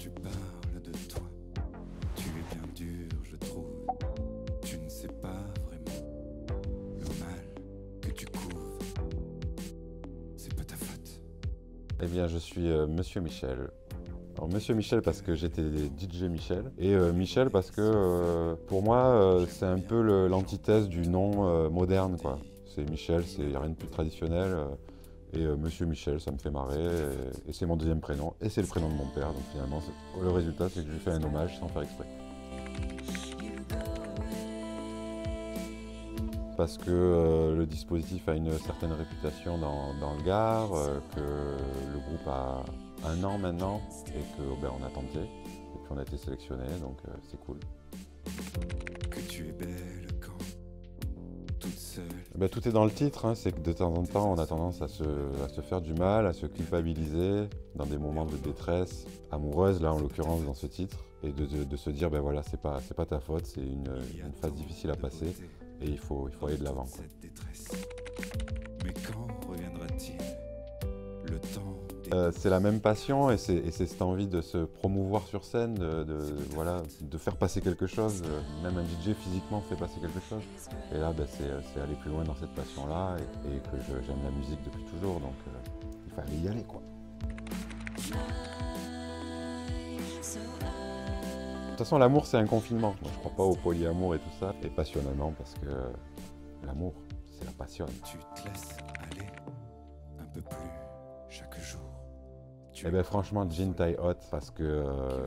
tu parles de toi, tu es bien dur, je trouve. Tu ne sais pas vraiment le mal que tu couves. C'est pas ta faute. Eh bien, je suis euh, Monsieur Michel. Alors, Monsieur Michel parce que j'étais DJ Michel et euh, Michel parce que euh, pour moi c'est un peu l'antithèse du nom moderne quoi. C'est Michel, c'est rien de plus traditionnel et euh, Monsieur Michel ça me fait marrer. Et, c'est mon deuxième prénom. Et c'est le prénom de mon père. Donc finalement le résultat c'est que je lui fais un hommage sans faire exprès. Parce que euh, le dispositif a une certaine réputation dans, le Gard, euh, que le groupe a un an maintenant et que ben, a tenté. Et puis on a été sélectionné donc c'est cool. Que tu es belle Ben, tout est dans le titre, hein, c'est que de temps en temps on a tendance à se, à se faire du mal, à se culpabiliser dans des moments de détresse amoureuse, là en l'occurrence dans ce titre, et de, de- se dire ben voilà c'est pas, pas ta faute, c'est une, une phase difficile à passer et il faut, il faut aller de l'avant. Euh, c'est la même passion et c'est et c'est cette envie de se promouvoir sur scène, de, voilà, de faire passer quelque chose. Euh, Même un DJ physiquement fait passer quelque chose. Et là, ben, c'est c'est aller plus loin dans cette passion-là et, que j'aime la musique depuis toujours, donc euh, il fallait y aller quoi. De toute façon, l'amour c'est un confinement. Moi, je crois pas au polyamour et tout ça. Et passionnellement parce que euh, l'amour, c'est la passion. tu te laisses aller Tu Eh ben franchement, jean tie hot parce que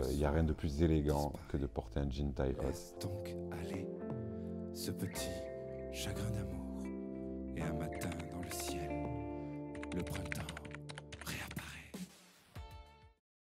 il n'y a rien de plus élégant que de porter un jean hot. laisses donc aller ce petit chagrin d'amour. Et un matin dans le ciel, le printemps